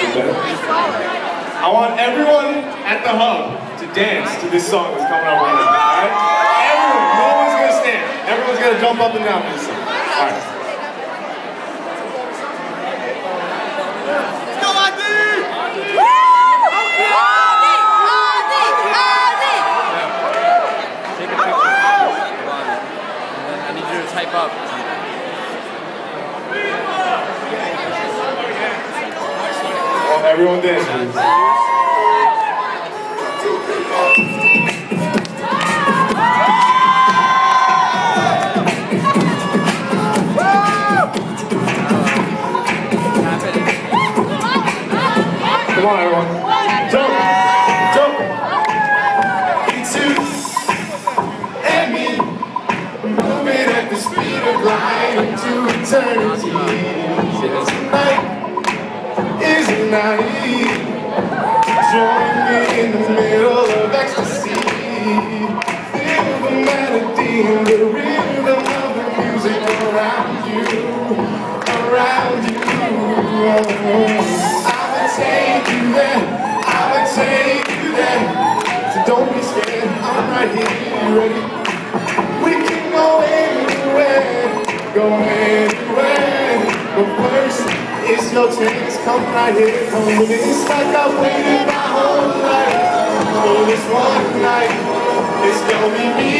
I want everyone at the hub to dance to this song that's coming up right now, alright? Everyone, no one's gonna stand. Everyone's gonna jump up and down for this song. Alright. Everyone dance. Come on, everyone. And the rhythm of the music around you, around you. I'ma take you there. I'ma take you there. So don't be scared, I'm right here, ready? We can go anywhere, go anywhere. But first, it's your chance, come right here. It's like I waited my whole life for this one night. It's gonna be me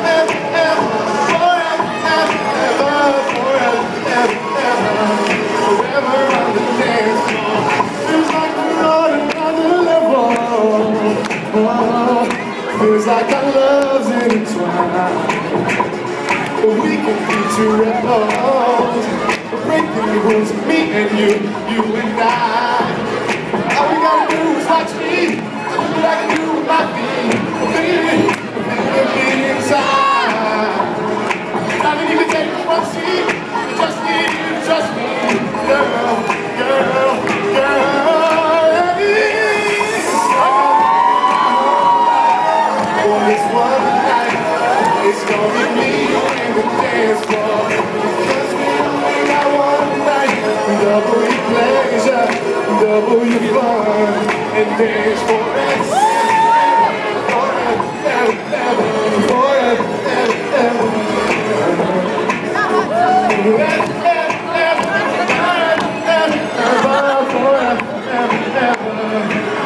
like our love's intertwined But we can future repose Breaking the rules of me and you, you and I. All we gotta do is watch me. Do what I can do with my feet Your fun And dance forever Forever, ever, ever Forever, ever, ever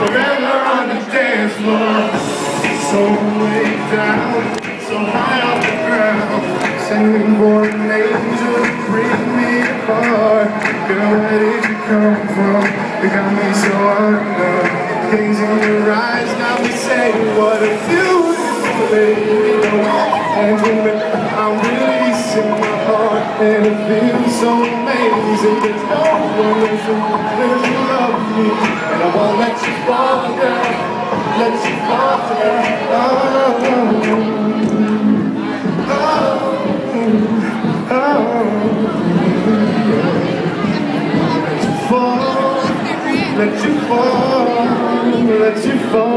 Forever on floor So way down, so high off the ground Singing for an angel me apart Girl, where did you come from? You got me so under. Things in your eyes got me saying What a beautiful lady And you I'm releasing my heart And it feels so amazing. There's no one else who really love me. And I won't let you fall, girl Let you fall, girl oh, oh, oh. Let you fall, let you fall, let you fall.